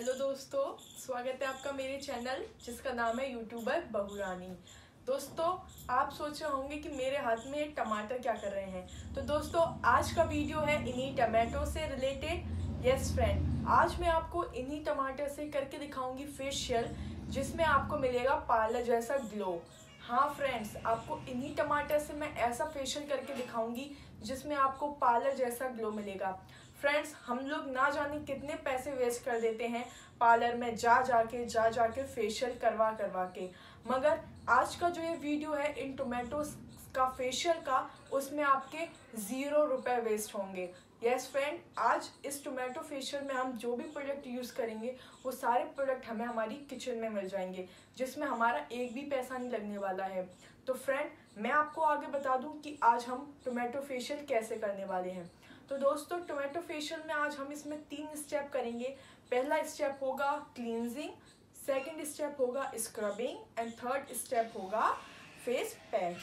Hello दोस्तों, स्वागत है आपका मेरे चैनल, जिसका नाम है यूट्यूबर बहुरानी। दोस्तों, आप सोच रहे होंगे कि मेरे हाथ में टमाटर क्या कर रहे हैं। तो दोस्तों, आज का वीडियो है इन्हीं टमाटो से रिलेटेड यस फ्रेंड आज मैं आपको इन्हीं टमाटर से करके दिखाऊँगी फेशियल जिसमें आपको मिलेगा पार्लर जैसा ग्लो हाँ फ्रेंड्स आपको इन्हीं टमाटर से मैं ऐसा फेशियल करके दिखाऊँगी, जिसमें आपको पार्लर जैसा ग्लो मिलेगा। फ्रेंड्स हम लोग ना जाने कितने पैसे वेस्ट कर देते हैं पार्लर में जा जाके जा जाके फेशियल करवा करवा के। मगर आज का जो ये वीडियो है इन टोमेटोज का फेशियल का उसमें आपके ज़ीरो रुपए वेस्ट होंगे। यस yes, फ्रेंड आज इस टोमेटो फेशियल में हम जो भी प्रोडक्ट यूज़ करेंगे वो सारे प्रोडक्ट हमें हमारी किचन में मिल जाएँगे जिसमें हमारा एक भी पैसा नहीं लगने वाला है। तो फ्रेंड मैं आपको आगे बता दूँ कि आज हम टोमेटो फेशियल कैसे करने वाले हैं। तो दोस्तों टोमेटो फेशियल में आज हम इसमें तीन स्टेप करेंगे। पहला स्टेप होगा क्लींजिंग सेकंड स्टेप होगा स्क्रबिंग एंड थर्ड स्टेप होगा फेस पैक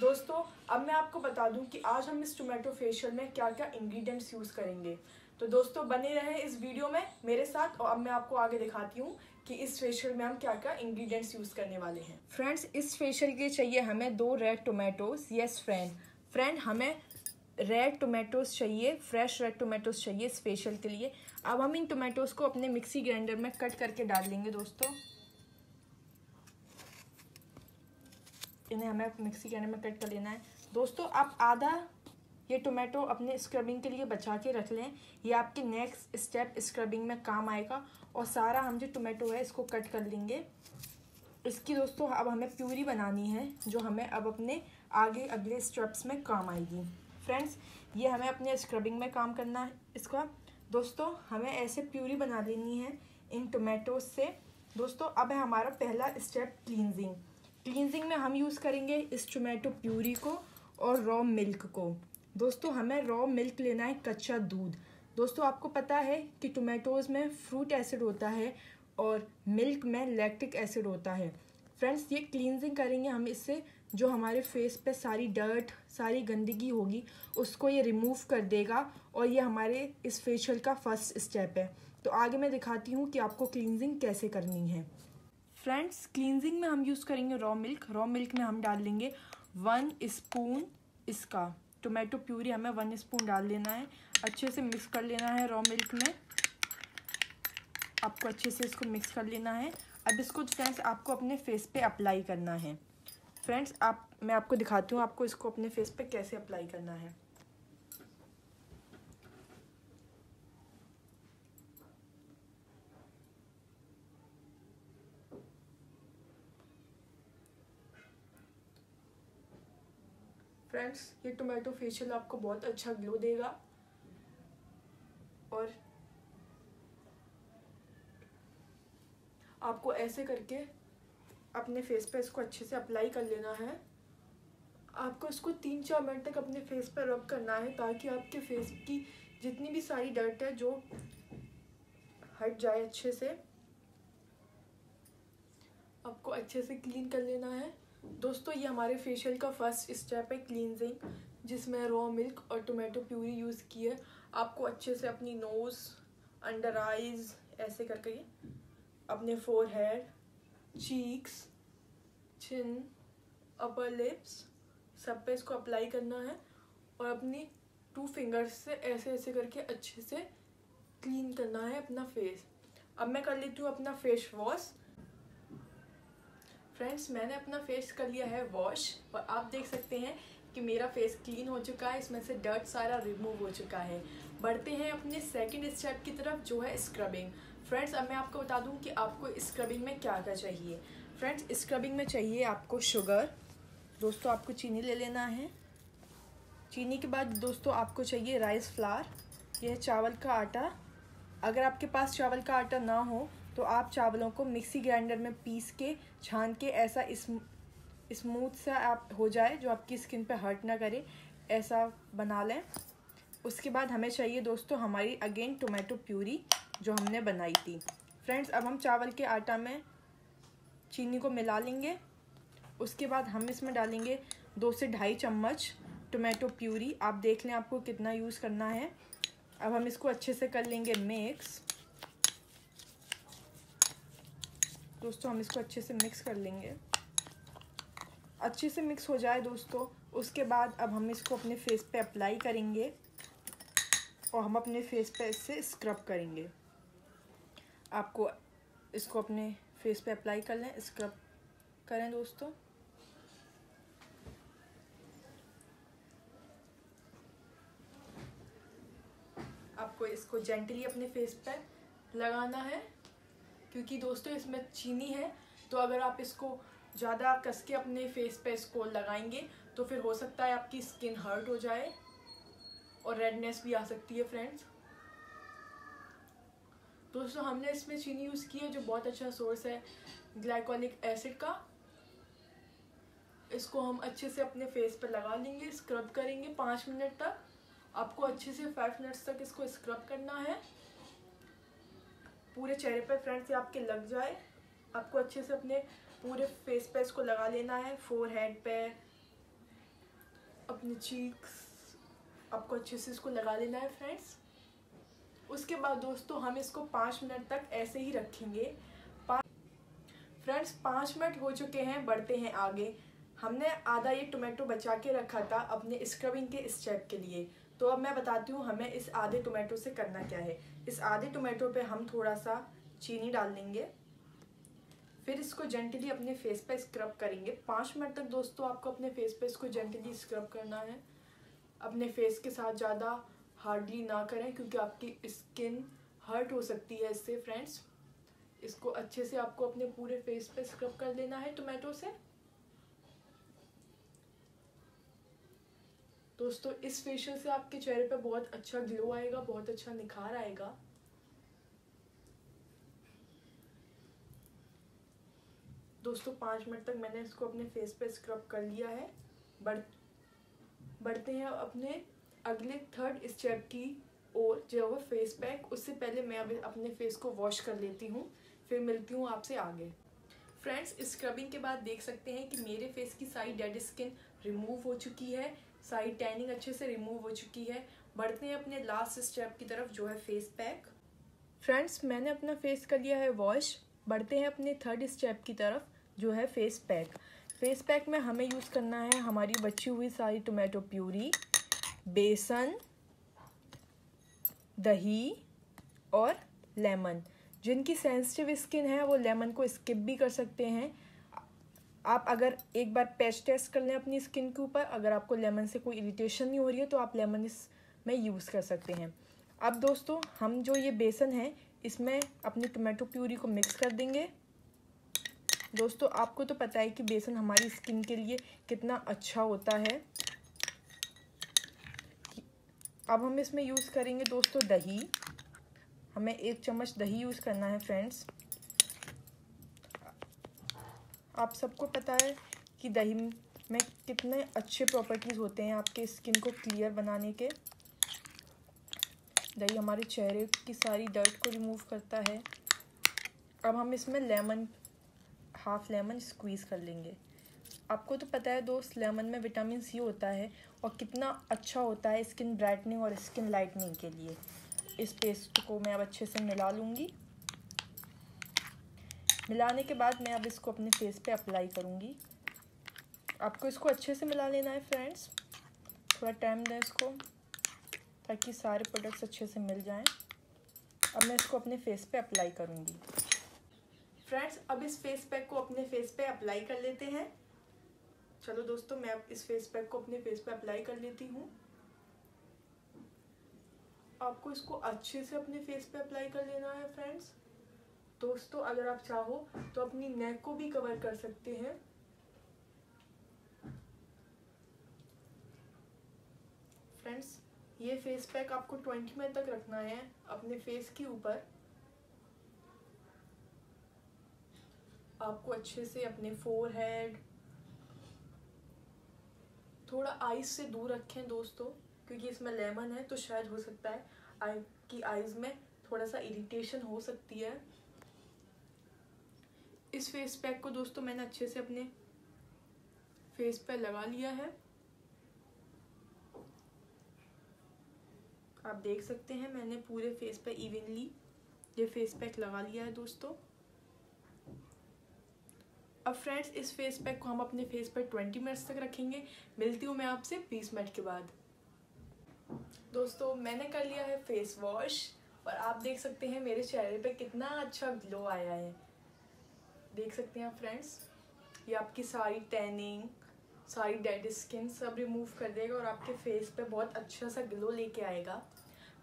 दोस्तों, अब मैं आपको बता दूँ कि आज हम इस टोमेटो फेशियल में क्या क्या इंग्रेडिएंट्स यूज़ करेंगे। तो दोस्तों, बने रहे इस वीडियो में मेरे साथ और अब मैं आपको आगे दिखाती हूँ कि इस फेशियल में हम क्या क्या इंग्रेडिएंट्स यूज़ करने वाले हैं। फ्रेंड्स इस फेशियल के चाहिए हमें दो red tomatoes yes friend friend हमें रेड टोमेटोज़ चाहिए फ्रेश रेड टोमेटोज़ चाहिए स्पेशल के लिए। अब हम इन टोमेटोज़ को अपने मिक्सी ग्राइंडर में कट करके डाल लेंगे दोस्तों। इन्हें हमें मिक्सी ग्राइंडर में कट कर लेना है। दोस्तों, आप आधा ये टोमेटो अपने स्क्रबिंग के लिए बचा के रख लें। ये आपके नेक्स्ट स्टेप स्क्रबिंग में काम आएगा और सारा हम जो टोमेटो है इसको कट कर लेंगे। इसकी दोस्तों, अब हमें प्यूरी बनानी है, जो हमें अब अपने आगे अगले स्टेप्स में काम आएगी। फ्रेंड्स ये हमें अपने स्क्रबिंग में काम करना है। इसका दोस्तों, हमें ऐसे प्यूरी बना लेनी है इन टोमेटोज से। दोस्तों, अब है हमारा पहला स्टेप क्लींजिंग क्लींजिंग में हम यूज़ करेंगे इस टोमेटो प्यूरी को और रॉ मिल्क को। दोस्तों, हमें रॉ मिल्क लेना है कच्चा दूध। दोस्तों, आपको पता है कि टोमेटोज़ में फ्रूट एसिड होता है और मिल्क में लैक्टिक एसिड होता है। फ्रेंड्स ये क्लींजिंग करेंगे हम इससे जो हमारे फेस पे सारी डर्ट सारी गंदगी होगी, उसको ये रिमूव कर देगा और ये हमारे इस फेशियल का फ़र्स्ट स्टेप है। तो आगे मैं दिखाती हूँ कि आपको क्लिनजिंग कैसे करनी है। फ्रेंड्स क्लिनजिंग में हम यूज़ करेंगे रॉ मिल्क रॉ मिल्क में हम डाल लेंगे वन स्पून इसका। टोमेटो प्यूरी हमें वन स्पून डाल लेना है। अच्छे से मिक्स कर लेना है रॉ मिल्क में। आपको अच्छे से इसको मिक्स कर लेना है। अब इसको फ्रेंड्स आपको अपने फेस पे अप्लाई करना है। फ्रेंड्स आप, मैं आपको दिखाती हूँ आपको इसको अपने फेस पे कैसे अप्लाई करना है। फ्रेंड्स ये टोमेटो फेशियल आपको बहुत अच्छा ग्लो देगा। और आपको ऐसे करके अपने फेस पे इसको अच्छे से अप्लाई कर लेना है। आपको इसको तीन चार मिनट तक अपने फेस पर रब करना है ताकि आपके फेस की जितनी भी सारी डर्ट है जो हट जाए अच्छे से, आपको अच्छे से क्लीन कर लेना है। दोस्तों, ये हमारे फेशियल का फ़र्स्ट स्टेप है क्लीनजिंग जिसमें रॉ मिल्क और टोमेटो प्यूरी यूज़ की है। आपको अच्छे से अपनी नोज़ अंडर आइज़ ऐसे करके अपने forehead cheeks chin upper lips सब पे इसको अप्लाई करना है और अपनी टू फिंगर्स से ऐसे ऐसे करके अच्छे से क्लीन करना है अपना फेस अब मैं कर लेती हूँ अपना फेस वॉश फ्रेंड्स मैंने अपना फेस कर लिया है वॉश और आप देख सकते हैं कि मेरा फेस क्लीन हो चुका है, इसमें से डर्ट सारा रिमूव हो चुका है. बढ़ते हैं अपने सेकंड स्टेप की तरफ़ जो है स्क्रबिंग फ्रेंड्स अब मैं आपको बता दूँ कि आपको स्क्रबिंग में क्या क्या चाहिए। फ्रेंड्स स्क्रबिंग में चाहिए आपको शुगर दोस्तों, आपको चीनी ले लेना है। चीनी के बाद दोस्तों, आपको चाहिए राइस फ्लार यह चावल का आटा। अगर आपके पास चावल का आटा ना हो तो आप चावलों को मिक्सी ग्राइंडर में पीस के, छान के ऐसा स्मूथ सा आप हो जाए, जो आपकी स्किन पे हर्ट ना करे, ऐसा बना लें। उसके बाद हमें चाहिए दोस्तों, हमारी अगेन टोमेटो प्यूरी जो हमने बनाई थी। फ्रेंड्स, अब हम चावल के आटा में चीनी को मिला लेंगे। उसके बाद हम इसमें डालेंगे दो से ढाई चम्मच टोमेटो प्यूरी। आप देख लें आपको कितना यूज़ करना है। अब हम इसको अच्छे से कर लेंगे मिक्स। दोस्तों, हम इसको अच्छे से मिक्स कर लेंगे। अच्छे से मिक्स हो जाए दोस्तों, उसके बाद अब हम इसको अपने फेस पे अप्लाई करेंगे और हम अपने फेस पे इससे स्क्रब करेंगे। आपको इसको अपने फेस पे अप्लाई कर लें स्क्रब करें दोस्तों। आपको इसको जेंटली अपने फेस पे लगाना है, क्योंकि दोस्तों इसमें चीनी है तो अगर आप इसको ज़्यादा कस के अपने फेस पे इसको लगाएँगे तो फिर हो सकता है आपकी स्किन हर्ट हो जाए और रेडनेस भी आ सकती है फ्रेंड्स दोस्तों, हमने इसमें चीनी यूज़ की है, जो बहुत अच्छा सोर्स है ग्लाइकोलिक एसिड का। इसको हम अच्छे से अपने फेस पर लगा लेंगे स्क्रब करेंगे पाँच मिनट तक। आपको अच्छे से फाइव मिनट्स तक इसको स्क्रब करना है। पूरे चेहरे पर फ्रेंड से आपके लग जाए। आपको अच्छे से अपने पूरे फेस पे इसको लगा लेना है फोर हेड पे, अपने चीक्स आपको अच्छे से इसको लगा लेना है फ्रेंड्स उसके बाद दोस्तों, हम इसको पाँच मिनट तक ऐसे ही रखेंगे। फ्रेंड्स, पाँच मिनट हो चुके हैं, बढ़ते हैं आगे। हमने आधा ये टोमेटो बचा के रखा था अपने स्क्रबिंग के स्टेप के लिए। तो अब मैं बताती हूँ, हमें इस आधे टोमेटो से करना क्या है। इस आधे टोमेटो पे हम थोड़ा सा चीनी डाल देंगे। फिर इसको जेंटली अपने फेस पे स्क्रब करेंगे। पाँच मिनट तक दोस्तों, आपको अपने फेस पे इसको जेंटली स्क्रब करना है। अपने फेस के साथ ज़्यादा हार्डली ना करें क्योंकि आपकी स्किन हर्ट हो सकती है इससे फ्रेंड्स इसको अच्छे से आपको अपने पूरे फेस पे स्क्रब कर लेना है टोमेटो से. दोस्तों, इस फेशियल से आपके चेहरे पे बहुत अच्छा ग्लो आएगा, बहुत अच्छा निखार आएगा. दोस्तों, पाँच मिनट तक मैंने इसको अपने फेस पे स्क्रब कर लिया है. बढ़, बढ़ते हैं अपने अगले थर्ड स्टेप की और जो है वो फेस पैक उससे पहले मैं अभी अपने फेस को वॉश कर लेती हूँ, फिर मिलती हूँ आपसे आगे। फ्रेंड्स स्क्रबिंग के बाद देख सकते हैं कि मेरे फेस की सारी डेड स्किन रिमूव हो चुकी है सारी टैनिंग अच्छे से रिमूव हो चुकी है। बढ़ते हैं अपने लास्ट स्टेप की तरफ़, जो है फेस पैक फ्रेंड्स मैंने अपना फेस कर लिया है वॉश बढ़ते हैं अपने थर्ड स्टेप की तरफ़, जो है फेस पैक फेस पैक में हमें यूज़ करना है हमारी बची हुई सारी टोमेटो प्यूरी बेसन, दही और लेमन। जिनकी सेंसिटिव स्किन है, वो लेमन को स्किप भी कर सकते हैं। आप अगर एक बार पैच टेस्ट कर लें अपनी स्किन के ऊपर, अगर आपको लेमन से कोई इरिटेशन नहीं हो रही है तो आप लेमन इस में यूज़ कर सकते हैं। अब दोस्तों, हम जो ये बेसन है, इसमें अपनी टोमेटो प्यूरी को मिक्स कर देंगे। दोस्तों, आपको तो पता है कि बेसन हमारी स्किन के लिए कितना अच्छा होता है। अब हम इसमें यूज़ करेंगे दोस्तों दही। हमें एक चम्मच दही यूज़ करना है फ्रेंड्स आप सबको पता है कि दही में कितने अच्छे प्रॉपर्टीज़ होते हैं आपके स्किन को क्लियर बनाने के। दही हमारे चेहरे की सारी दर्द को रिमूव करता है। अब हम इसमें लेमन हाफ़ लेमन स्क्वीज़ कर लेंगे। आपको तो पता है दोस्त, लेमन में विटामिन सी होता है और कितना अच्छा होता है स्किन ब्राइटनिंग और स्किन लाइटनिंग के लिए। इस पेस्ट को मैं अब अच्छे से मिला लूँगी। मिलाने के बाद मैं अब इसको अपने फेस पे अप्लाई करूँगी। आपको इसको अच्छे से मिला लेना है, फ्रेंड्स। थोड़ा टाइम दें इसको, ताकि सारे प्रोडक्ट्स अच्छे से मिल जाएँ। अब मैं इसको अपने फेस पे अप्लाई करूँगी। फ्रेंड्स, अब इस फेस पैक को अपने फेस पे अप्लाई कर लेते हैं। चलो दोस्तों, मैं इस फेस पैक को अपने फेस पे अप्लाई कर लेती हूँ। आपको इसको अच्छे से अपने फेस पे अप्लाई कर लेना है फ्रेंड्स दोस्तों, अगर आप चाहो तो अपनी नेक को भी कवर कर सकते हैं। फ्रेंड्स ये फेस पैक आपको 20 मिनट तक रखना है, अपने फेस के ऊपर। आपको अच्छे से अपने फोर हेड थोड़ा आइज़ से दूर रखें दोस्तों, क्योंकि इसमें लेमन है तो शायद हो सकता है आई की आइज़ में थोड़ा सा इरिटेशन हो सकती है। इस फेस पैक को दोस्तों मैंने अच्छे से अपने फेस पर लगा लिया है। आप देख सकते हैं, मैंने पूरे फेस पर इवनली ये फेस पैक लगा लिया है दोस्तों। अब फ्रेंड्स इस फेस पैक को हम अपने फेस पर 20 मिनट्स तक रखेंगे। मिलती हूँ मैं आपसे 20 मिनट के बाद। दोस्तों, मैंने कर लिया है फेस वॉश और आप देख सकते हैं मेरे चेहरे पे कितना अच्छा ग्लो आया है। देख सकते हैं आप फ्रेंड्स ये आपकी सारी टैनिंग सारी डेड स्किन सब रिमूव कर देगा और आपके फेस पे बहुत अच्छा सा ग्लो लेके आएगा।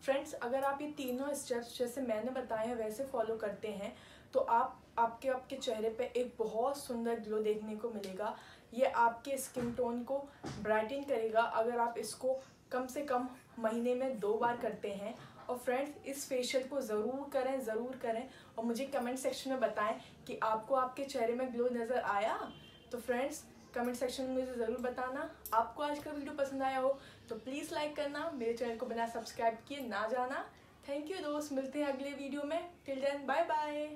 फ्रेंड्स अगर आप ये तीनों स्टेप्स जैसे मैंने बताए हैं, वैसे फॉलो करते हैं तो आप आपके आपके चेहरे पे एक बहुत सुंदर ग्लो देखने को मिलेगा। ये आपके स्किन टोन को ब्राइटन करेगा। अगर आप इसको कम से कम महीने में दो बार करते हैं, और फ्रेंड्स इस फेशियल को ज़रूर करें ज़रूर करें, और मुझे कमेंट सेक्शन में बताएँ कि आपको आपके चेहरे में ग्लो नज़र आया। तो फ्रेंड्स कमेंट सेक्शन में मुझे ज़रूर बताना। आपको आज का वीडियो पसंद आया हो तो प्लीज़ लाइक करना। मेरे चैनल को बिना सब्सक्राइब किए ना जाना। थैंक यू दोस्त, मिलते हैं अगले वीडियो में। Till then bye bye